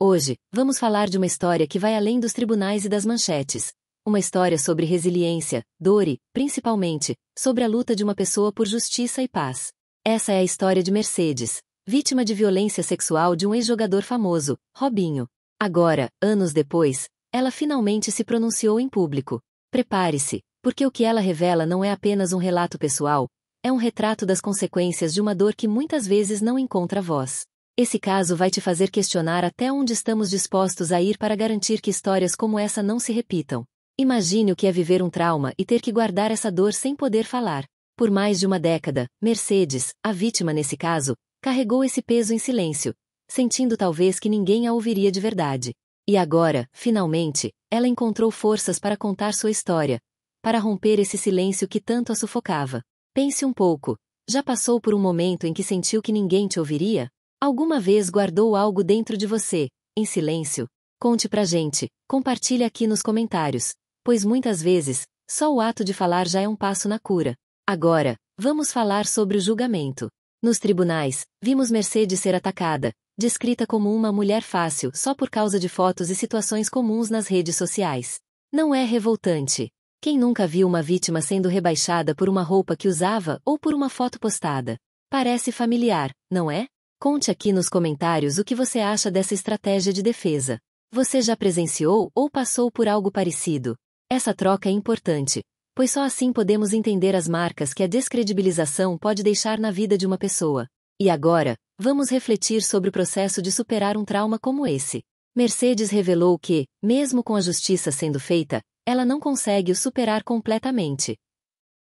Hoje, vamos falar de uma história que vai além dos tribunais e das manchetes. Uma história sobre resiliência, dor e, principalmente, sobre a luta de uma pessoa por justiça e paz. Essa é a história de Mercedes, vítima de violência sexual de um ex-jogador famoso, Robinho. Agora, anos depois, ela finalmente se pronunciou em público. Prepare-se, porque o que ela revela não é apenas um relato pessoal, é um retrato das consequências de uma dor que muitas vezes não encontra voz. Esse caso vai te fazer questionar até onde estamos dispostos a ir para garantir que histórias como essa não se repitam. Imagine o que é viver um trauma e ter que guardar essa dor sem poder falar. Por mais de uma década, Mercedes, a vítima nesse caso, carregou esse peso em silêncio, sentindo talvez que ninguém a ouviria de verdade. E agora, finalmente, ela encontrou forças para contar sua história, para romper esse silêncio que tanto a sufocava. Pense um pouco. Já passou por um momento em que sentiu que ninguém te ouviria? Alguma vez guardou algo dentro de você, em silêncio? Conte pra gente, compartilhe aqui nos comentários, pois muitas vezes, só o ato de falar já é um passo na cura. Agora, vamos falar sobre o julgamento. Nos tribunais, vimos Mercedes ser atacada, descrita como uma mulher fácil só por causa de fotos e situações comuns nas redes sociais. Não é revoltante? Quem nunca viu uma vítima sendo rebaixada por uma roupa que usava ou por uma foto postada? Parece familiar, não é? Conte aqui nos comentários o que você acha dessa estratégia de defesa. Você já presenciou ou passou por algo parecido? Essa troca é importante, pois só assim podemos entender as marcas que a descredibilização pode deixar na vida de uma pessoa. E agora, vamos refletir sobre o processo de superar um trauma como esse. Mercedes revelou que, mesmo com a justiça sendo feita, ela não consegue o superar completamente.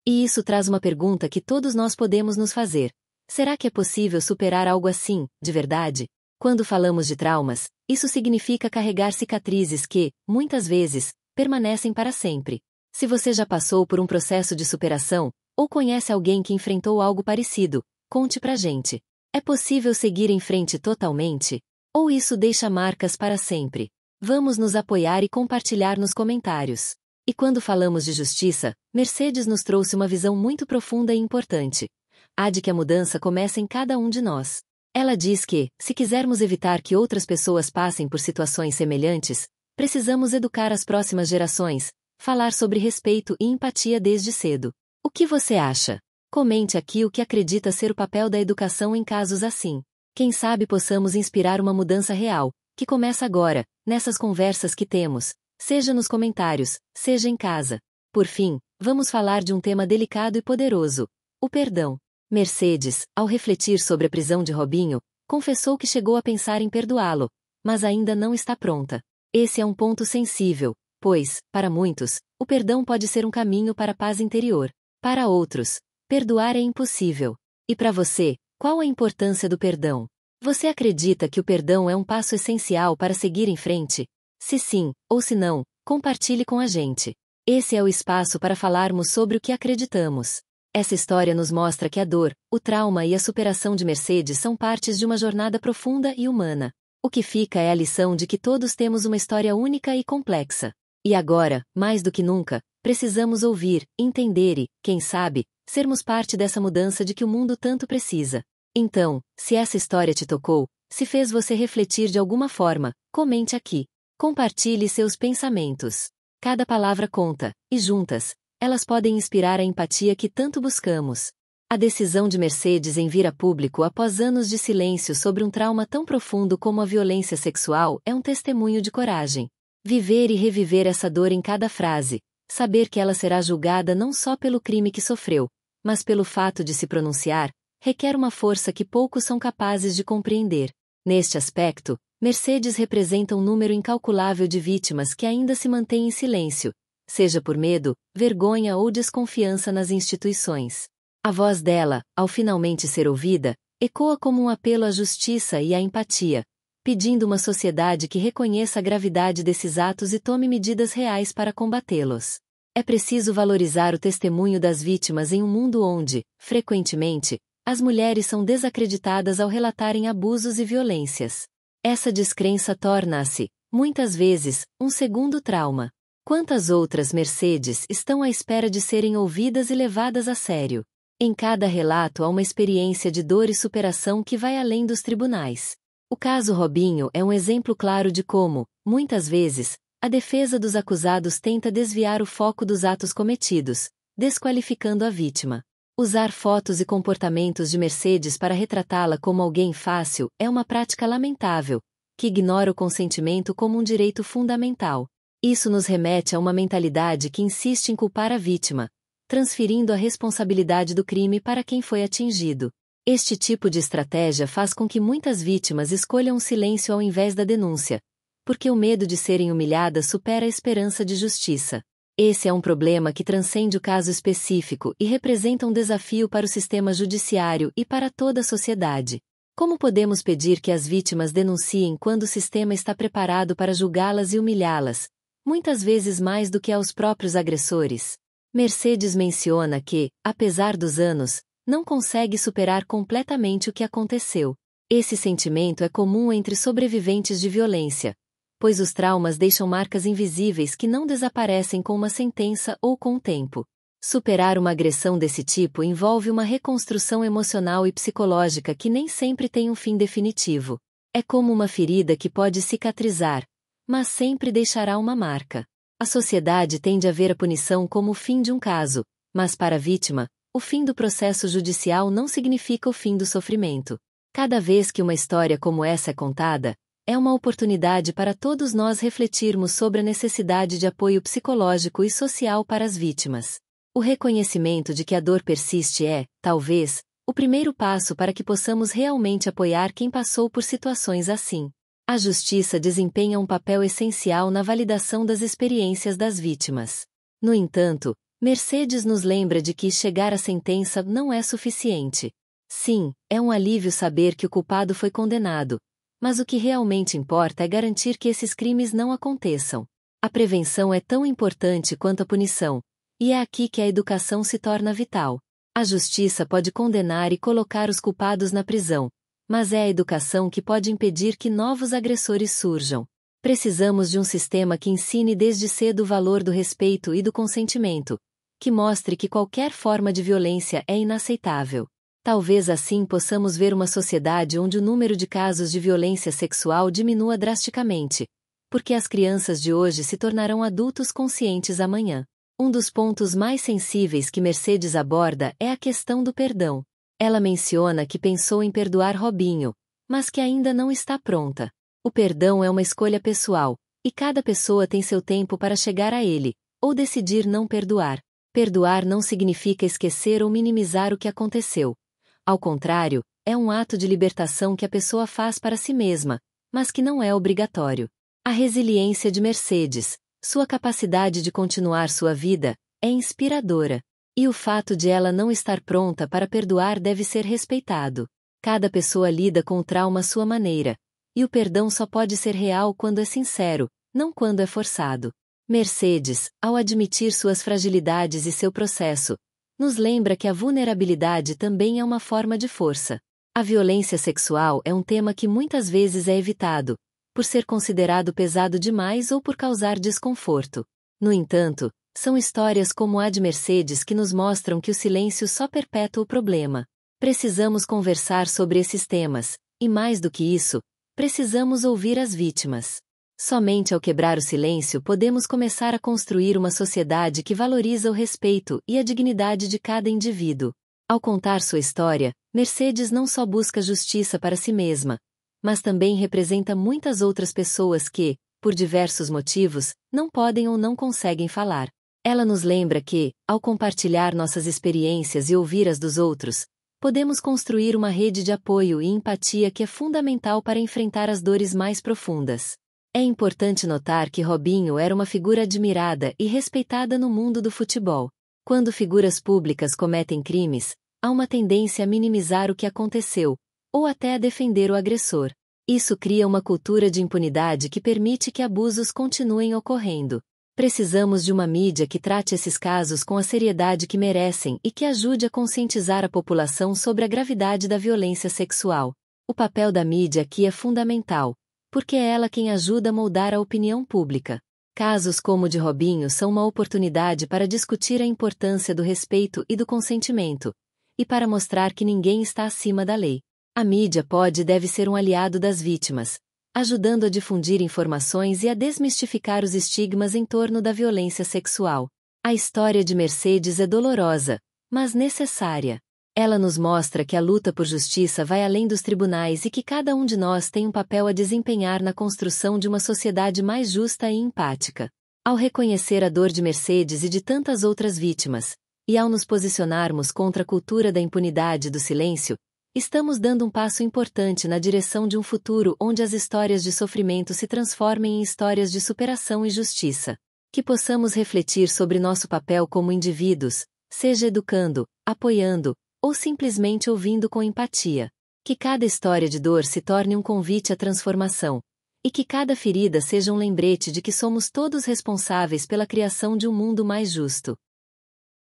E isso traz uma pergunta que todos nós podemos nos fazer: Será que é possível superar algo assim, de verdade? Quando falamos de traumas, isso significa carregar cicatrizes que, muitas vezes, permanecem para sempre. Se você já passou por um processo de superação, ou conhece alguém que enfrentou algo parecido, conte pra gente. É possível seguir em frente totalmente? Ou isso deixa marcas para sempre? Vamos nos apoiar e compartilhar nos comentários. E quando falamos de justiça, Mercedes nos trouxe uma visão muito profunda e importante há de que a mudança começa em cada um de nós. Ela diz que, se quisermos evitar que outras pessoas passem por situações semelhantes, precisamos educar as próximas gerações, falar sobre respeito e empatia desde cedo. O que você acha? Comente aqui o que acredita ser o papel da educação em casos assim. Quem sabe possamos inspirar uma mudança real, que começa agora, nessas conversas que temos, seja nos comentários, seja em casa. Por fim, vamos falar de um tema delicado e poderoso: o perdão. Mercedes, ao refletir sobre a prisão de Robinho, confessou que chegou a pensar em perdoá-lo, mas ainda não está pronta. Esse é um ponto sensível, pois, para muitos, o perdão pode ser um caminho para a paz interior. Para outros, perdoar é impossível. E para você, qual a importância do perdão? Você acredita que o perdão é um passo essencial para seguir em frente? Se sim, ou se não, compartilhe com a gente. Esse é o espaço para falarmos sobre o que acreditamos. Essa história nos mostra que a dor, o trauma e a superação de Mercedes são partes de uma jornada profunda e humana. O que fica é a lição de que todos temos uma história única e complexa. E agora, mais do que nunca, precisamos ouvir, entender e, quem sabe, sermos parte dessa mudança de que o mundo tanto precisa. Então, se essa história te tocou, se fez você refletir de alguma forma, comente aqui. Compartilhe seus pensamentos. Cada palavra conta, e juntas, elas podem inspirar a empatia que tanto buscamos. A decisão de Mercedes em vir a público após anos de silêncio sobre um trauma tão profundo como a violência sexual é um testemunho de coragem. Viver e reviver essa dor em cada frase, saber que ela será julgada não só pelo crime que sofreu, mas pelo fato de se pronunciar, requer uma força que poucos são capazes de compreender. Neste aspecto, Mercedes representa um número incalculável de vítimas que ainda se mantêm em silêncio, seja por medo, vergonha ou desconfiança nas instituições. A voz dela, ao finalmente ser ouvida, ecoa como um apelo à justiça e à empatia, pedindo uma sociedade que reconheça a gravidade desses atos e tome medidas reais para combatê-los. É preciso valorizar o testemunho das vítimas em um mundo onde, frequentemente, as mulheres são desacreditadas ao relatarem abusos e violências. Essa descrença torna-se, muitas vezes, um segundo trauma. Quantas outras Mercedes estão à espera de serem ouvidas e levadas a sério? Em cada relato há uma experiência de dor e superação que vai além dos tribunais. O caso Robinho é um exemplo claro de como, muitas vezes, a defesa dos acusados tenta desviar o foco dos atos cometidos, desqualificando a vítima. Usar fotos e comportamentos de Mercedes para retratá-la como alguém fácil é uma prática lamentável, que ignora o consentimento como um direito fundamental. Isso nos remete a uma mentalidade que insiste em culpar a vítima, transferindo a responsabilidade do crime para quem foi atingido. Este tipo de estratégia faz com que muitas vítimas escolham o silêncio ao invés da denúncia, porque o medo de serem humilhadas supera a esperança de justiça. Esse é um problema que transcende o caso específico e representa um desafio para o sistema judiciário e para toda a sociedade. Como podemos pedir que as vítimas denunciem quando o sistema está preparado para julgá-las e humilhá-las, muitas vezes mais do que aos próprios agressores? Mercedes menciona que, apesar dos anos, não consegue superar completamente o que aconteceu. Esse sentimento é comum entre sobreviventes de violência, pois os traumas deixam marcas invisíveis que não desaparecem com uma sentença ou com o tempo. Superar uma agressão desse tipo envolve uma reconstrução emocional e psicológica que nem sempre tem um fim definitivo. É como uma ferida que pode cicatrizar, mas sempre deixará uma marca. A sociedade tende a ver a punição como o fim de um caso, mas para a vítima, o fim do processo judicial não significa o fim do sofrimento. Cada vez que uma história como essa é contada, é uma oportunidade para todos nós refletirmos sobre a necessidade de apoio psicológico e social para as vítimas. O reconhecimento de que a dor persiste é, talvez, o primeiro passo para que possamos realmente apoiar quem passou por situações assim. A justiça desempenha um papel essencial na validação das experiências das vítimas. No entanto, Mercedes nos lembra de que chegar à sentença não é suficiente. Sim, é um alívio saber que o culpado foi condenado, mas o que realmente importa é garantir que esses crimes não aconteçam. A prevenção é tão importante quanto a punição, e é aqui que a educação se torna vital. A justiça pode condenar e colocar os culpados na prisão, mas é a educação que pode impedir que novos agressores surjam. Precisamos de um sistema que ensine desde cedo o valor do respeito e do consentimento, que mostre que qualquer forma de violência é inaceitável. Talvez assim possamos ver uma sociedade onde o número de casos de violência sexual diminua drasticamente, porque as crianças de hoje se tornarão adultos conscientes amanhã. Um dos pontos mais sensíveis que Mercedes aborda é a questão do perdão. Ela menciona que pensou em perdoar Robinho, mas que ainda não está pronta. O perdão é uma escolha pessoal, e cada pessoa tem seu tempo para chegar a ele, ou decidir não perdoar. Perdoar não significa esquecer ou minimizar o que aconteceu. Ao contrário, é um ato de libertação que a pessoa faz para si mesma, mas que não é obrigatório. A resiliência de Mercedes, sua capacidade de continuar sua vida, é inspiradora. E o fato de ela não estar pronta para perdoar deve ser respeitado. Cada pessoa lida com o trauma à sua maneira, e o perdão só pode ser real quando é sincero, não quando é forçado. Mercedes, ao admitir suas fragilidades e seu processo, nos lembra que a vulnerabilidade também é uma forma de força. A violência sexual é um tema que muitas vezes é evitado, por ser considerado pesado demais ou por causar desconforto. No entanto, são histórias como a de Mercedes que nos mostram que o silêncio só perpetua o problema. Precisamos conversar sobre esses temas, e mais do que isso, precisamos ouvir as vítimas. Somente ao quebrar o silêncio podemos começar a construir uma sociedade que valoriza o respeito e a dignidade de cada indivíduo. Ao contar sua história, Mercedes não só busca justiça para si mesma, mas também representa muitas outras pessoas que, por diversos motivos, não podem ou não conseguem falar. Ela nos lembra que, ao compartilhar nossas experiências e ouvir as dos outros, podemos construir uma rede de apoio e empatia que é fundamental para enfrentar as dores mais profundas. É importante notar que Robinho era uma figura admirada e respeitada no mundo do futebol. Quando figuras públicas cometem crimes, há uma tendência a minimizar o que aconteceu, ou até a defender o agressor. Isso cria uma cultura de impunidade que permite que abusos continuem ocorrendo. Precisamos de uma mídia que trate esses casos com a seriedade que merecem e que ajude a conscientizar a população sobre a gravidade da violência sexual. O papel da mídia aqui é fundamental, porque é ela quem ajuda a moldar a opinião pública. Casos como o de Robinho são uma oportunidade para discutir a importância do respeito e do consentimento, e para mostrar que ninguém está acima da lei. A mídia pode e deve ser um aliado das vítimas, ajudando a difundir informações e a desmistificar os estigmas em torno da violência sexual. A história de Mercedes é dolorosa, mas necessária. Ela nos mostra que a luta por justiça vai além dos tribunais e que cada um de nós tem um papel a desempenhar na construção de uma sociedade mais justa e empática. Ao reconhecer a dor de Mercedes e de tantas outras vítimas, e ao nos posicionarmos contra a cultura da impunidade e do silêncio, estamos dando um passo importante na direção de um futuro onde as histórias de sofrimento se transformem em histórias de superação e justiça. Que possamos refletir sobre nosso papel como indivíduos, seja educando, apoiando, ou simplesmente ouvindo com empatia. Que cada história de dor se torne um convite à transformação, e que cada ferida seja um lembrete de que somos todos responsáveis pela criação de um mundo mais justo.